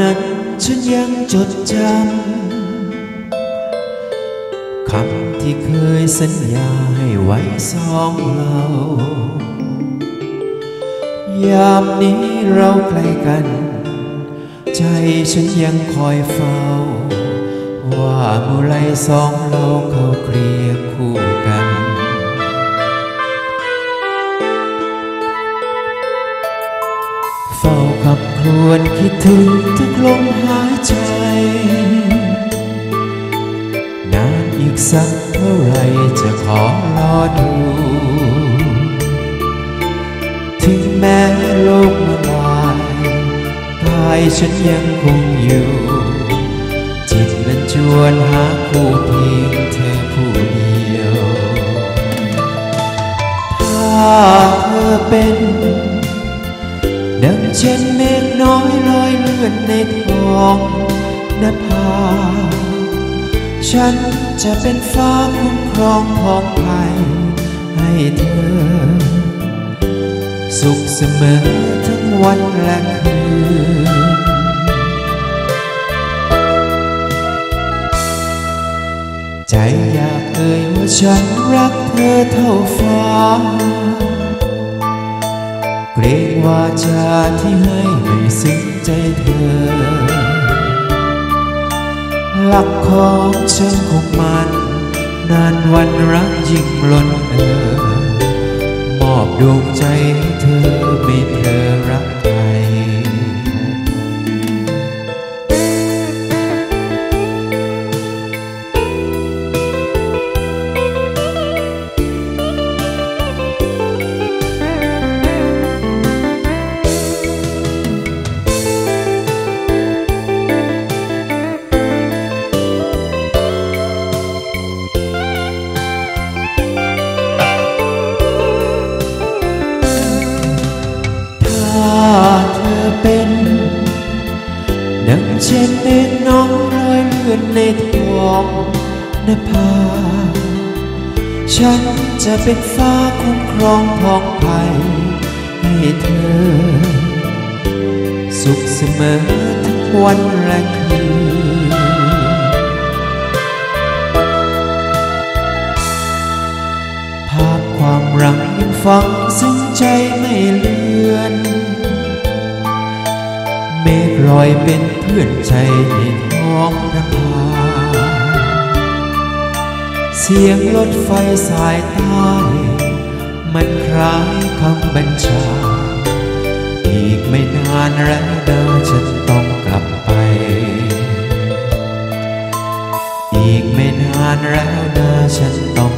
นั้นฉันยังจดจำคำที่เคยสัญญาให้ไว้สองเรายามนี้เราใกล้กัน ใจฉันยังคอยเฝ้า ว่าเมื่อไรสองเราเข้าเคลียร์ เฝ้าขับครวนคิดถึงทุกลมหายใจ นานอีกสักเท่าไรจะขอรอดู ถึงแม้โลกละลายกายฉันยังคงอยู่ จิตนั้นชวนหาคู่เพียงเธอผู้เดียว ถ้าเธอเป็น ดังเช่นเมฆน้อยลอยเลื่อนในท้องนภา ฉันจะเป็นฟ้าคุ้มครองของภัยให้เธอ สุขเสมอทั้งวันและคืนใจอยากเอ่ยว่าฉันรักเธอเท่าฟ้า เกรงว่าจาที่ให้ไม่ซึ้งใจเธอ หลักของฉันคงมัน นานวันรักยิ่งล้นเออมอบดวงใจให้เธอไม่เพลอรัก เธอเป็น ดังเช่นเมฆน้องลอยเลื่อนในท้องนภา ฉันจะเป็นฟ้าคุ้มครองพ้องภัยให้เธอ สุขเสมอทุกวันและคืนภาพความรักยังฝังซึ่งใจไม่เลือน ลอยเป็นเพื่อนใจในท้องนภาเสียงรถไฟสายใต้มันคล้ายคำบัญชา อีกไม่นานแล้วเดินฉันต้องกลับไป อีกไม่นานแล้วนะฉันต้อง